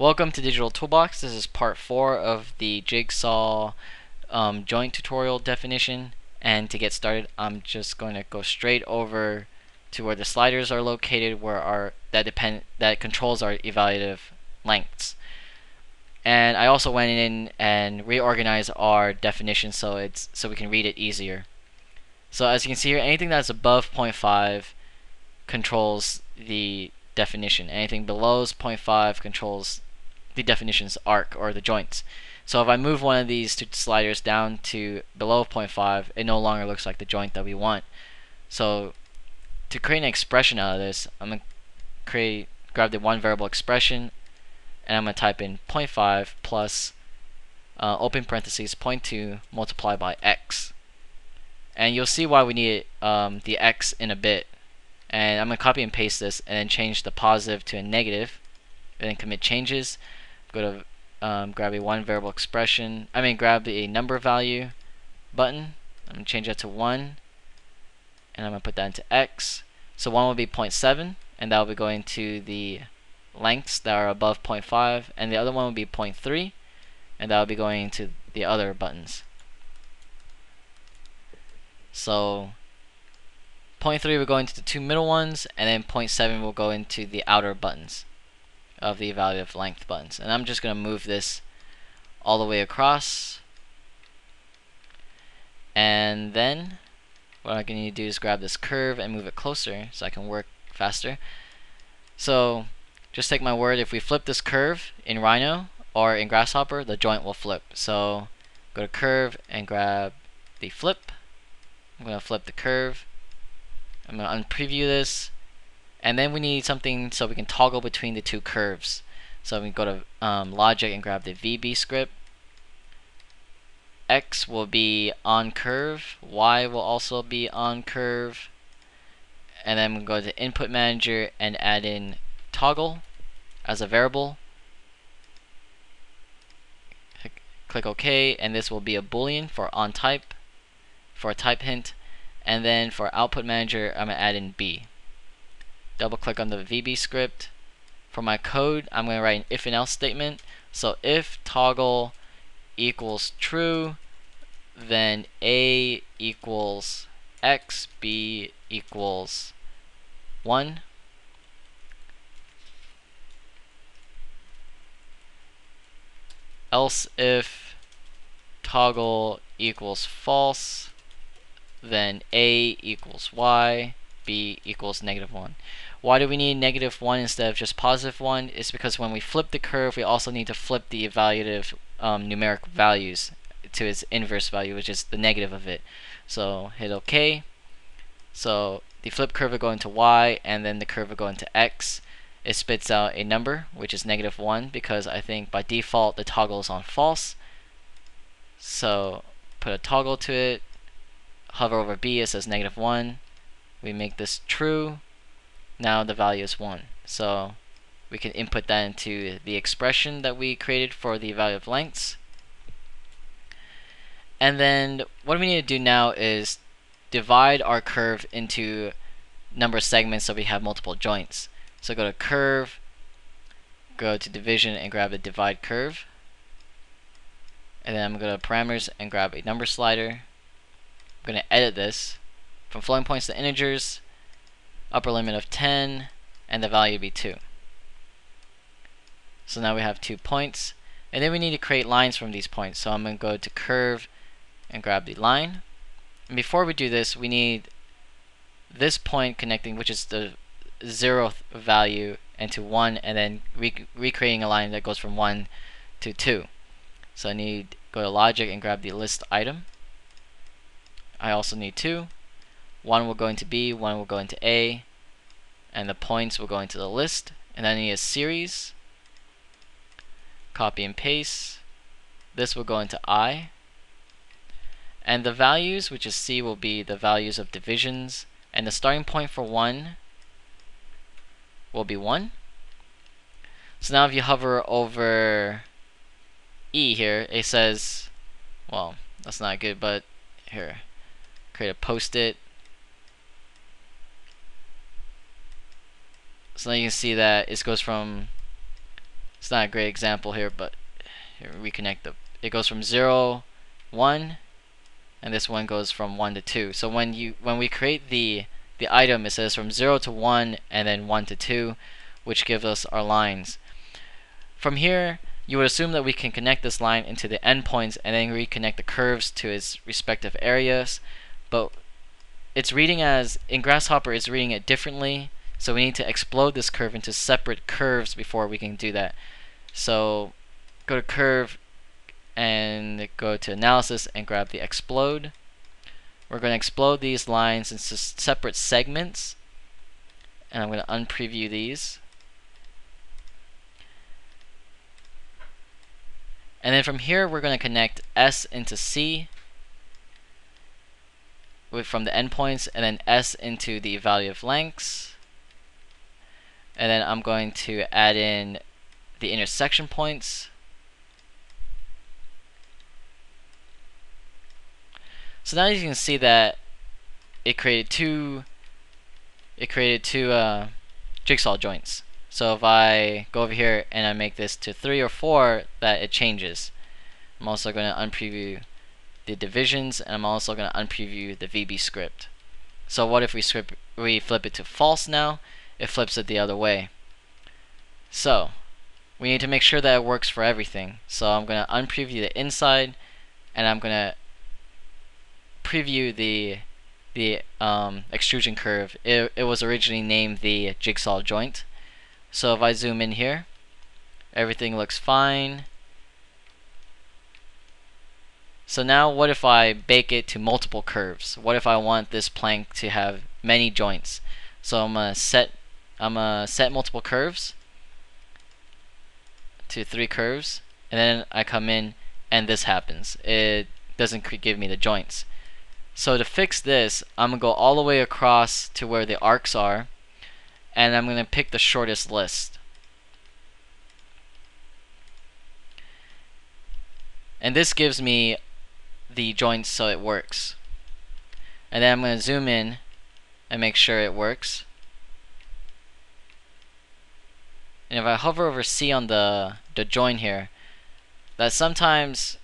Welcome to Digital Toolbox. This is part 4 of the Jigsaw um, joint tutorial definition. And to get started, I'm just going to go straight over to where the sliders are located, where our that depend that controls our evaluative lengths. And I also went in and reorganized our definition so it's so we can read it easier. So as you can see here, anything that's above 0.5 controls the definition. Anything below 0.5 controls the definition's arc or the joints. So if I move one of these two sliders down to below 0.5, it no longer looks like the joint that we want. So to create an expression out of this, I'm going to create grab the one variable expression and I'm going to type in 0.5 plus uh, open parentheses 0.2 multiplied by x. And you'll see why we need um, the x in a bit. And I'm going to copy and paste this and then change the positive to a negative and then commit changes go to um, grab a one variable expression, I mean grab the a number value button, I'm going to change that to 1, and I'm going to put that into x. So 1 will be 0.7, and that will be going to the lengths that are above 0.5, and the other one will be 0.3, and that will be going to the other buttons. So 0.3 will go into the two middle ones, and then 0.7 will go into the outer buttons of the evaluative length buttons. And I'm just going to move this all the way across. And then what I'm going to do is grab this curve and move it closer so I can work faster. So just take my word, if we flip this curve in Rhino or in Grasshopper, the joint will flip. So go to curve and grab the flip. I'm going to flip the curve. I'm going to unpreview this and then we need something so we can toggle between the two curves. So we can go to um, logic and grab the VB script. X will be on curve, Y will also be on curve, and then we go to input manager and add in toggle as a variable. Click OK, and this will be a boolean for on type for a type hint, and then for output manager, I'm gonna add in B double click on the VB script. For my code, I'm going to write an if and else statement. So if toggle equals true, then A equals X, B equals 1. Else if toggle equals false, then A equals Y, B equals negative 1. Why do we need negative 1 instead of just positive 1? It's because when we flip the curve, we also need to flip the evaluative um, numeric values to its inverse value, which is the negative of it. So hit OK. So the flip curve will go into Y, and then the curve will go into X. It spits out a number, which is negative 1, because I think by default the toggle is on false. So put a toggle to it, hover over B, it says negative 1. We make this true, now the value is 1. So we can input that into the expression that we created for the value of lengths. And then what we need to do now is divide our curve into number of segments so we have multiple joints. So go to curve, go to division and grab the divide curve. And then I'm going to parameters and grab a number slider. I'm going to edit this from floating points to integers upper limit of 10, and the value be 2. So now we have two points. And then we need to create lines from these points. So I'm going to go to curve and grab the line. And before we do this, we need this point connecting, which is the zeroth value, into 1, and then rec recreating a line that goes from 1 to 2. So I need go to logic and grab the list item. I also need 2. One will go into B, one will go into A, and the points will go into the list. And then need a series. Copy and paste. This will go into I. And the values, which is C, will be the values of divisions. And the starting point for 1 will be 1. So now if you hover over E here, it says, well, that's not good, but here, create a post-it So now you can see that it goes from it's not a great example here, but here we connect the it goes from 0 1 and this one goes from 1 to 2. So when you when we create the the item it says from 0 to 1 and then 1 to 2 which gives us our lines. From here you would assume that we can connect this line into the endpoints and then reconnect the curves to its respective areas but it's reading as in Grasshopper is reading it differently so we need to explode this curve into separate curves before we can do that. So go to curve and go to analysis and grab the explode. We're going to explode these lines into separate segments and I'm going to unpreview these. And then from here we're going to connect S into C with, from the endpoints and then S into the value of lengths and then I'm going to add in the intersection points. So now you can see that it created two it created two uh, jigsaw joints. So if I go over here and I make this to 3 or 4 that it changes. I'm also going to unpreview the divisions and I'm also going to unpreview the VB script. So what if we script we flip it to false now it flips it the other way. So, we need to make sure that it works for everything. So I'm going to unpreview the inside, and I'm going to preview the the um, extrusion curve. It, it was originally named the jigsaw joint. So if I zoom in here, everything looks fine. So now what if I bake it to multiple curves? What if I want this plank to have many joints? So I'm going to set I'm to set multiple curves to three curves and then I come in and this happens. It doesn't give me the joints. So to fix this, I'm to go all the way across to where the arcs are and I'm going to pick the shortest list. And this gives me the joints so it works. And then I'm to zoom in and make sure it works. And if I hover over C on the the join here that sometimes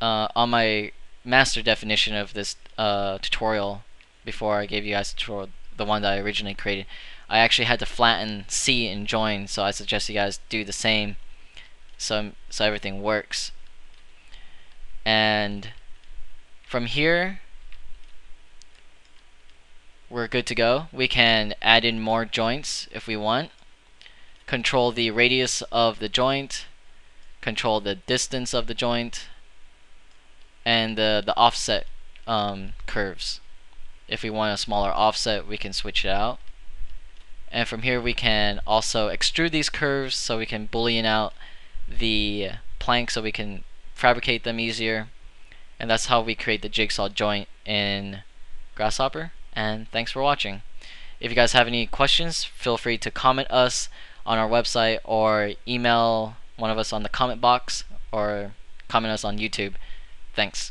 uh, on my master definition of this uh, tutorial before I gave you guys the tutorial the one that I originally created I actually had to flatten C and join so I suggest you guys do the same so, so everything works. And from here we're good to go. We can add in more joints if we want control the radius of the joint, control the distance of the joint, and the, the offset um, curves. If we want a smaller offset, we can switch it out. And from here we can also extrude these curves so we can boolean out the planks so we can fabricate them easier. And that's how we create the jigsaw joint in Grasshopper. And thanks for watching. If you guys have any questions, feel free to comment us on our website or email one of us on the comment box or comment us on YouTube. Thanks.